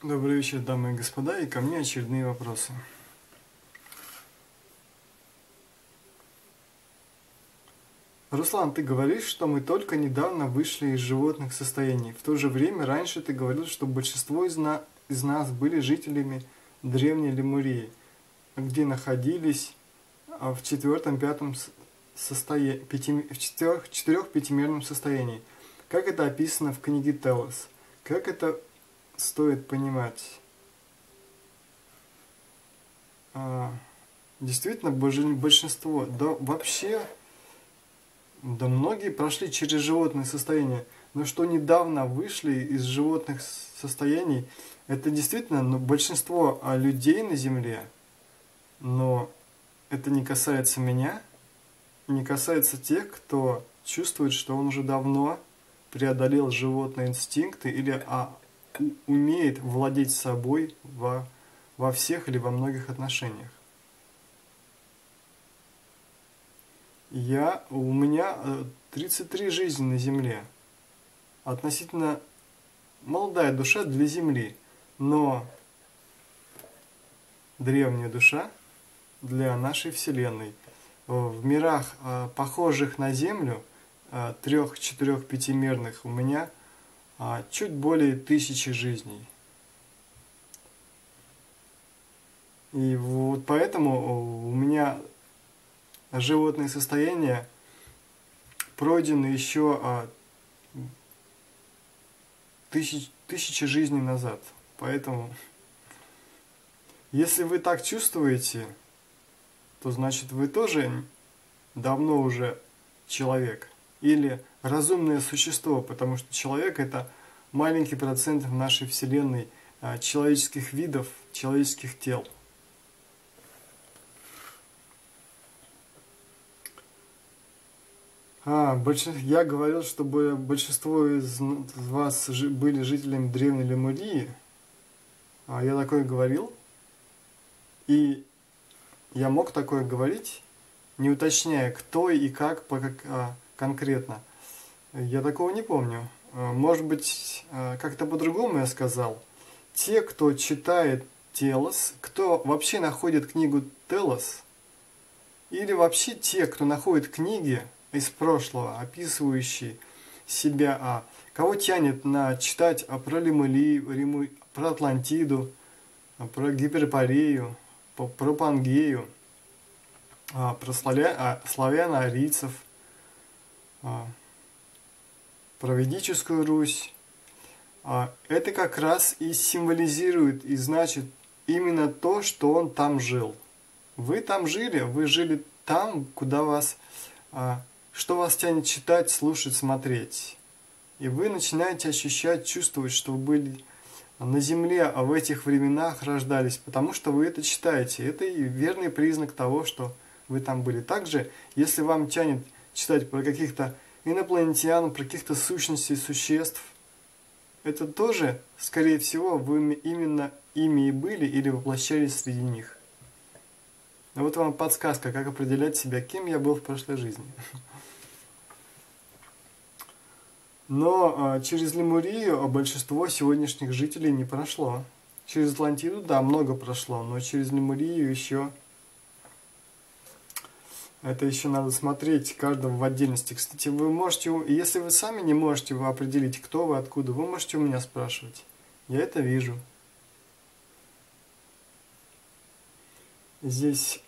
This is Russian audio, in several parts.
Добрый вечер, дамы и господа, и ко мне очередные вопросы. Руслан, ты говоришь, что мы только недавно вышли из животных состояний. В то же время раньше ты говорил, что большинство из, на... из нас были жителями древней Лемурии, где находились а, в четвертом-пятом состоянии, в четырех-пятимерном состоянии. Как это описано в книге Телос? Как это стоит понимать? А, действительно, большинство, да вообще да многие прошли через животное состояние, но что недавно вышли из животных состояний, это действительно ну, большинство а, людей на Земле, но это не касается меня, не касается тех, кто чувствует, что он уже давно преодолел животные инстинкты или а, умеет владеть собой во, во всех или во многих отношениях. Я, у меня 33 э, жизни на Земле. Относительно молодая душа для Земли, но древняя душа для нашей Вселенной. В мирах, э, похожих на Землю, э, трех, четырех, пятимерных, у меня чуть более тысячи жизней. И вот поэтому у меня животные состояния пройдены еще а, тысяч, тысячи жизней назад. Поэтому, если вы так чувствуете, то значит вы тоже давно уже человек или разумное существо, потому что человек это маленький процент в нашей Вселенной а, человеческих видов, человеческих тел. А, большинство, я говорил, чтобы большинство из вас жи, были жителями древней Лемурии. А, я такое говорил. И я мог такое говорить, не уточняя, кто и как, по как а, конкретно. Я такого не помню. А, может быть, а, как-то по-другому я сказал. Те, кто читает Телос, кто вообще находит книгу Телос, или вообще те, кто находит книги, из прошлого, описывающий себя, а кого тянет на читать а про Лемули, Риму, про Атлантиду, а про Гиперпорею, про Пангею, а, про славя, а, славяно-арийцев, про ведическую Русь. А, это как раз и символизирует и значит именно то, что он там жил. Вы там жили, вы жили там, куда вас а, что вас тянет читать, слушать, смотреть. И вы начинаете ощущать, чувствовать, что вы были на земле, а в этих временах рождались, потому что вы это читаете. Это и верный признак того, что вы там были. Также, если вам тянет читать про каких-то инопланетян, про каких-то сущностей, существ, это тоже, скорее всего, вы именно ими и были или воплощались среди них. Вот вам подсказка, как определять себя, кем я был в прошлой жизни. Но а, через Лемурию большинство сегодняшних жителей не прошло. Через Атлантиду, да, много прошло, но через Лемурию еще... Это еще надо смотреть каждого в отдельности. Кстати, вы можете, если вы сами не можете определить, кто вы, откуда, вы можете у меня спрашивать. Я это вижу. Здесь...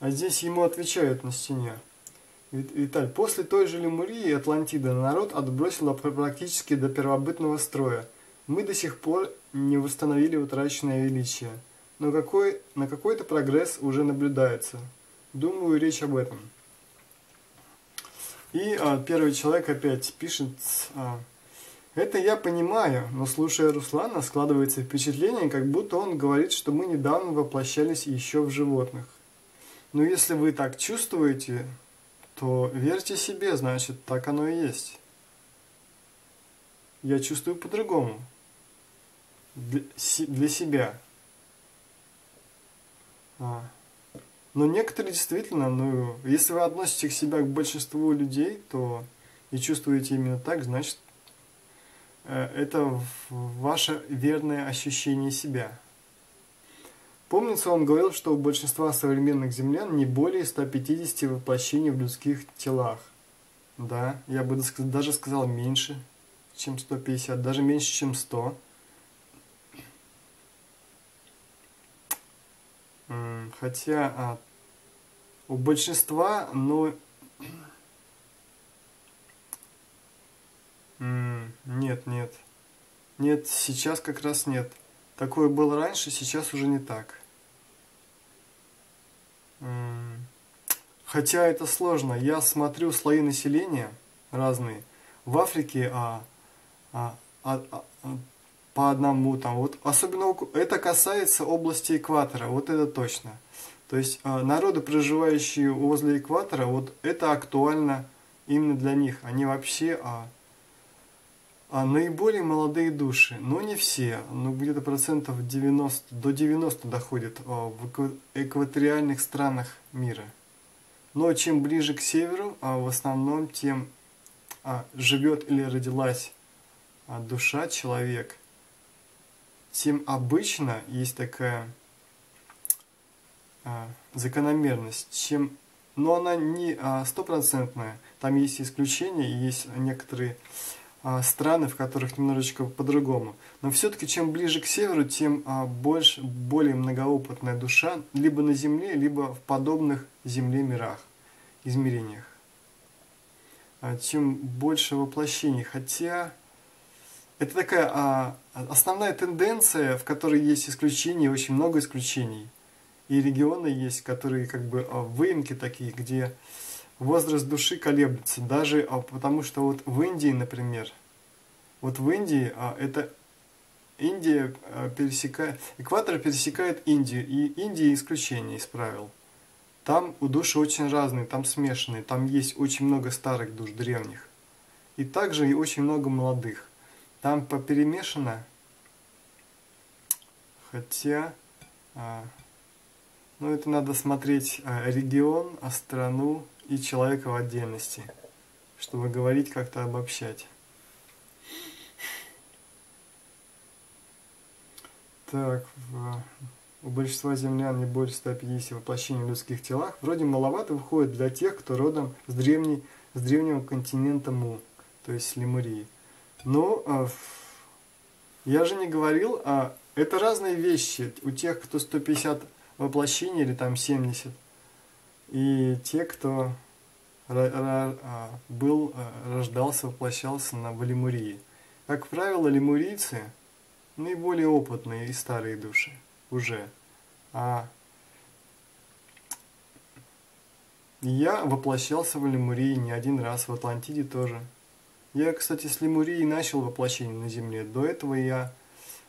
А здесь ему отвечают на стене. Виталь, после той же Лемурии и Атлантиды народ отбросило практически до первобытного строя. Мы до сих пор не восстановили утраченное величие. Но какой, на какой-то прогресс уже наблюдается. Думаю, речь об этом. И а, первый человек опять пишет, а, это я понимаю, но слушая Руслана, складывается впечатление, как будто он говорит, что мы недавно воплощались еще в животных. Но если вы так чувствуете, то верьте себе, значит, так оно и есть. Я чувствую по-другому. Для, для себя. А. Но некоторые действительно, ну, если вы относите к себя к большинству людей, то и чувствуете именно так, значит, э, это ваше верное ощущение себя. Помнится, он говорил, что у большинства современных землян не более 150 воплощений в людских телах. Да, я бы даже сказал меньше, чем 150, даже меньше, чем 100. Хотя а, у большинства, ну, нет, нет. Нет, сейчас как раз нет. Такое было раньше, сейчас уже не так. Хотя это сложно. Я смотрю слои населения разные. В Африке а, а, а, а, по одному там. Вот особенно это касается области экватора. Вот это точно. То есть а, народы, проживающие возле экватора, вот это актуально именно для них. Они вообще а, а наиболее молодые души, но не все, но где-то процентов 90, до 90 доходит а, в экваториальных странах мира. Но чем ближе к северу, а в основном тем а, живет или родилась а, душа, человек, тем обычно есть такая а, закономерность, чем, но она не а, стопроцентная, там есть исключения, и есть некоторые а, страны, в которых немножечко по-другому. Но все-таки чем ближе к северу, тем а, больше, более многоопытная душа, либо на Земле, либо в подобных Земле мирах, измерениях. А, чем больше воплощений. Хотя это такая основная тенденция, в которой есть исключения, очень много исключений. И регионы есть, которые как бы выемки такие, где возраст души колеблется. Даже а, потому что вот в Индии, например, вот в Индии а, это Индия а, пересекает, экватор пересекает Индию, и Индия исключение из правил. Там у души очень разные, там смешанные, там есть очень много старых душ, древних. И также и очень много молодых. Там поперемешано, хотя, а, ну это надо смотреть а, регион, а страну, и человека в отдельности, чтобы говорить как-то обобщать. Так, в, у большинства землян не более 150 воплощений в людских телах. Вроде маловато выходит для тех, кто родом с, древней, с древнего континента Му, то есть с Лемурии. Но а, я же не говорил, а это разные вещи. У тех, кто 150 воплощений или там 70, и те, кто а, был, а, рождался, воплощался на Валимурии. Как правило, лемурийцы наиболее опытные и старые души уже. А я воплощался в Лемурии не один раз, в Атлантиде тоже. Я, кстати, с Лемурии начал воплощение на Земле. До этого я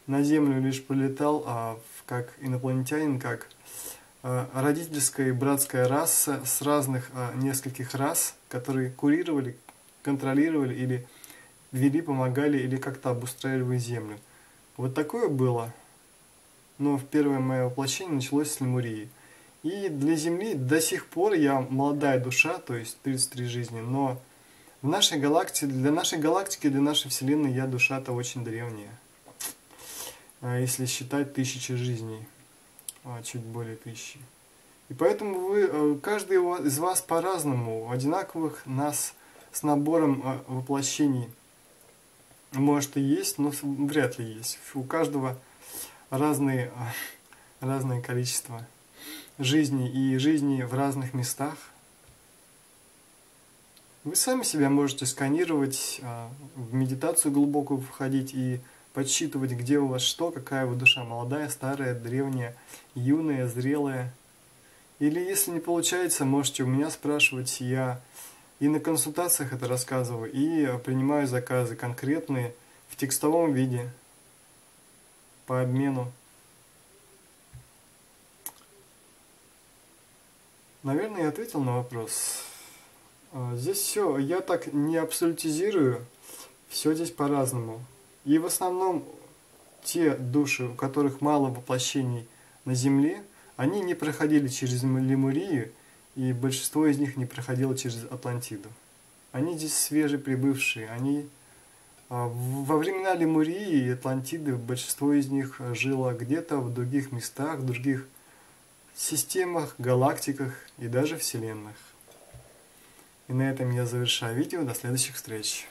на Землю лишь полетал а, как инопланетянин, как Э, родительская и братская раса с разных э, нескольких рас, которые курировали, контролировали или вели, помогали или как-то обустраивали землю. Вот такое было. Но в первое мое воплощение началось с Лемурии. И для Земли до сих пор я молодая душа, то есть 33 жизни, но в нашей галактике, для нашей галактики, для нашей Вселенной я душа-то очень древняя. Э, если считать тысячи жизней. А, чуть более тысячи. И поэтому вы, э, каждый из вас по-разному, одинаковых нас с набором э, воплощений может и есть, но вряд ли есть. У каждого разные, э, разное количество жизни и жизни в разных местах. Вы сами себя можете сканировать, в медитацию глубокую входить и подсчитывать, где у вас что, какая вы душа, молодая, старая, древняя, юная, зрелая. Или если не получается, можете у меня спрашивать, я и на консультациях это рассказываю, и принимаю заказы конкретные в текстовом виде по обмену. Наверное, я ответил на вопрос. А, здесь все, я так не абсолютизирую, все здесь по-разному. И в основном те души, у которых мало воплощений на Земле, они не проходили через Лемурию, и большинство из них не проходило через Атлантиду. Они здесь свежеприбывшие, они А, во времена Лемурии и Атлантиды большинство из них жило где-то в других местах, в других системах, галактиках и даже вселенных. И на этом я завершаю видео. До следующих встреч.